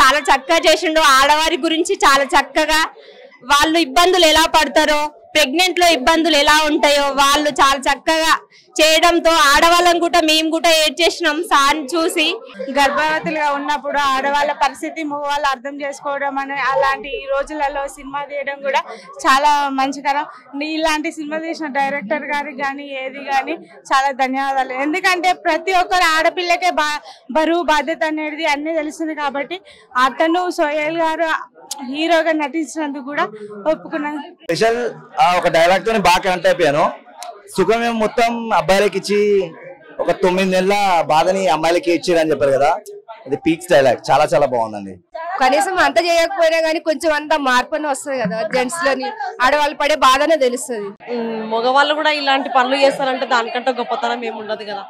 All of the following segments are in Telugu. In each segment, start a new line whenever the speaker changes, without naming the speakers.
చాలా చక్కగా చేసిండు. ఆడవారి గురించి చాలా చక్కగా వాళ్ళు ఇబ్బందులు ఎలా పడతారో ప్రెగ్నెంట్లో ఇబ్బందులు ఎలా ఉంటాయో వాళ్ళు చాలా చక్కగా చేయడంతో ఆడవాళ్ళని కూడా మేము కూడా ఏడ్ చేసినాం సార్ చూసి.
గర్భవతులుగా ఉన్నప్పుడు ఆడవాళ్ళ పరిస్థితి మగవాళ్ళు అర్థం చేసుకోవడం అనే అలాంటి ఈ రోజులలో సినిమా తీయడం కూడా చాలా మంచికరం ఇలాంటి సినిమా తీసిన డైరెక్టర్ గారికి కానీ ఏది కానీ చాలా ధన్యవాదాలు. ఎందుకంటే ప్రతి ఒక్కరు ఆడపిల్లకే బా బరువు బాధ్యత అనేది అన్నీ తెలుస్తుంది కాబట్టి అతను సోయల్ గారు హీరోగా నటించినందుకు కూడా ఒప్పుకున్నాను.
స్పెషల్ ఆ ఒక డైలాగ్ తోని బాగా కనెక్ట్ అయిపోయాను. సుఖమేమో మొత్తం అబ్బాయిలకి ఇచ్చి ఒక తొమ్మిది నెలల బాధని అమ్మాయిలకి ఇచ్చారు అని చెప్పారు కదా. ఇది పీక్స్ డైలాగ్ చాలా చాలా బాగుందండి.
కనీసం అంత చేయకపోయినా గానీ కొంచెం అంత మార్పు అని వస్తుంది కదా జెంట్స్లోని. ఆడవాళ్ళు పడే బాధనే తెలుస్తుంది.
మగవాళ్ళు కూడా ఇలాంటి పనులు చేస్తారంటే దానికంటే గొప్పతనం ఏమి ఉండదు కదా.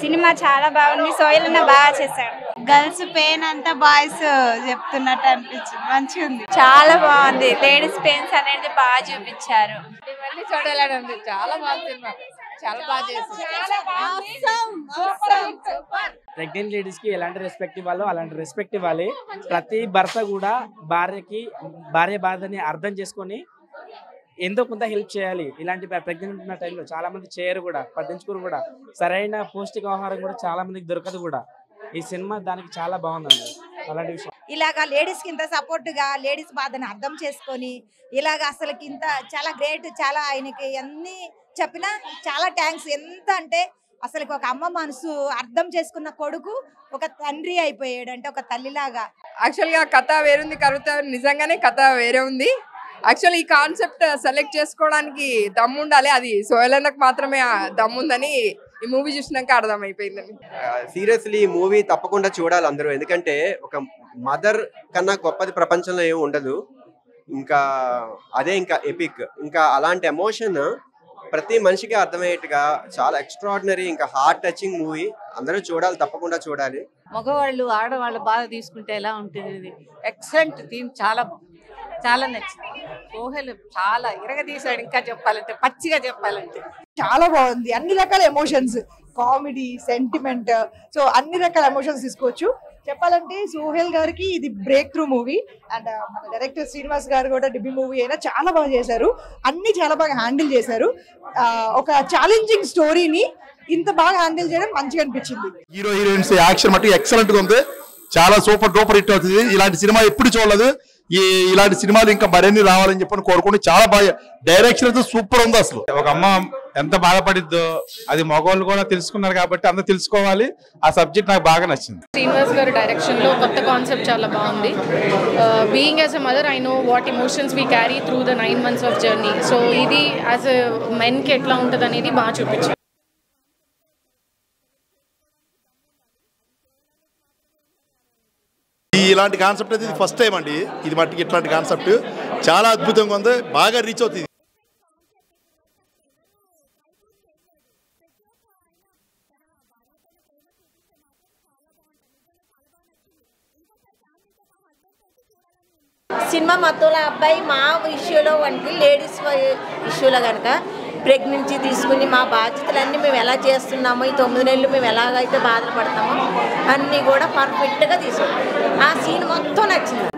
సినిమా చాలా బాగుంది. సోయల్ బాగా చేశాడు. గర్ల్స్ పెయిన్ అంతా బాయ్స్ చెప్తున్నట్టు అనిపించింది. మంచిగా ఉంది.
చాలా బాగుంది. లేడీస్ పెయిన్స్ అనేది బాగా చూపించారు.
మళ్ళీ చూడాలని ఉంది. చాలా బాగుంది సినిమా. చాలా బాగా
ప్రెగ్నెంట్ లేడీస్కి ఎలాంటి రెస్పెక్ట్ ఇవ్వాలో అలాంటి రెస్పెక్ట్ ఇవ్వాలి. ప్రతి భర్త కూడా భార్యకి భార్య బాధని అర్థం చేసుకొని ఎంతో కొంత హెల్ప్ చేయాలి? ఇలాంటి ప్రెగ్నెంట్ ఉన్న టైంలో చాలా మంది చేయరు కూడా పట్టించుకోరు కూడా. సరైన పౌష్టికాహారం కూడా చాలా మందికి దొరకదు కూడా. ఈ సినిమా దానికి చాలా బాగుందండి. అలాంటి విషయం.
ఇలాగా లేడీస్కి ఇంత సపోర్ట్గా లేడీస్ బాధని అర్థం చేసుకొని ఇలాగ అసలు ఇంత చాలా గ్రేట్ చాలా ఆయనకి అన్ని చెప్పినా చాలా థ్యాంక్స్ ఎంత అంటే అసలు ఒక అమ్మ మనసు అర్థం చేసుకున్న కొడుకు ఒక తండ్రి అయిపోయాడు అంటే ఒక తల్లిలాగా.
యాక్చువల్గా కథ వేరుంది కవిత నిజంగానే కథ వేరే ఉంది. యాక్చువల్ ఈ కాన్సెప్ట్ సెలెక్ట్ చేసుకోవడానికి దమ్ము ఉండాలి అది సోయలన్నకు మాత్రమే ఆ దమ్ము ఉందని ఈ మూవీ చూసినాక అర్థమైపోయిందండి
సీరియస్లీ ఈ మూవీ తప్పకుండా చూడాలి అందరూ. ఎందుకంటే ఒక మదర్ కన్నా గొప్పది ప్రపంచంలో ఏమి ఉండదు. ఇంకా అదే ఇంకా ఎపిక్. ఇంకా అలాంటి ఎమోషన్ ప్రతి మనిషికి అర్థమయ్యేట్టుగా చాలా ఎక్స్ట్రాడినరీ ఇంకా హార్ట్ టచింగ్ మూవీ అందరూ చూడాలి తప్పకుండా చూడాలి.
మగవాళ్ళు ఆడవాళ్ళు బాధ తీసుకుంటే ఎలా ఉంటుంది ఇది ఎక్సలెంట్ థీమ్ చాలా చాలా నచ్చింది. సోహెల్ చాలా ఇరగదీశాడు ఇంకా చెప్పాలంటే పచ్చిగా చెప్పాలంటే.
చాలా బాగుంది. అన్ని రకాల ఎమోషన్స్ కామెడీ సెంటిమెంట్ సో అన్ని రకాల ఎమోషన్స్ తీసుకోవచ్చు. చెప్పాలంటే సోహెల్ గారికి ఇది బ్రేక్ త్రూ మూవీ అండ్ మన డైరెక్టర్ శ్రీనివాస్ గారు కూడా డిబి మూవీ అయినా చాలా బాగా చేశారు. అన్ని చాలా బాగా హ్యాండిల్ చేశారు. ఆ, ఒక ఛాలెంజింగ్ స్టోరీని ఇంత బాగా హ్యాండిల్ చేయడం మంచిగా అనిపించింది.
హీరో హీరోయిన్స్ యాక్షన్ మట్టి ఎక్సలెంట్గా ఉంది. చాలా సూపర్ డూపర్ హిట్ అవుతుంది. ఇలాంటి సినిమా ఎప్పుడు చూడలేదు. ఈ ఇలాంటి సినిమాలు ఇంకా మరిన్ని రావాలని చెప్పని కోరుకుంటూ చాలా బాగా డైరెక్షన్ అయితే సూపర్ ఉంది అసలు.
ఒక అమ్మ ఎంత బాధపడిద్దో అది మగవాళ్ళు కూడా తెలుసుకున్నారు కాబట్టి అందరూ తెలుసుకోవాలి. ఆ సబ్జెక్ట్ నాకు బాగా నచ్చింది.
శ్రీనివాస్ గారి డైరెక్షన్లో కొత్త కాన్సెప్ట్ చాలా బాగుంది. Being as a mother I know what emotions we carry through the nine months of journey so ఇది యాజ్ అ మెన్కి ఎట్లా ఉంటుంది అనేది బాగా చూపించారు
ఈ ఇలాంటి కాన్సెప్ట్ అయితే ఇది ఫస్ట్ టైం అండి. ఇది మట్టికి ఇట్లాంటి కాన్సెప్ట్ చాలా అద్భుతంగా ఉంది. బాగా రీచ్ అవుతుంది.
సినిమా మొత్తంలో అబ్బాయి మా ఇష్యూలో వంటి లేడీస్ ఇష్యూలో కనుక ప్రెగ్నెన్సీ తీసుకుని మా బాధ్యతలన్నీ మేము ఎలా చేస్తున్నామో ఈ తొమ్మిది నెలలు మేము ఎలాగైతే బాధలు పడతామో అన్నీ కూడా పర్ఫెక్ట్గా తీసుకున్నాం. ఆ సీన్ మొత్తం నచ్చింది.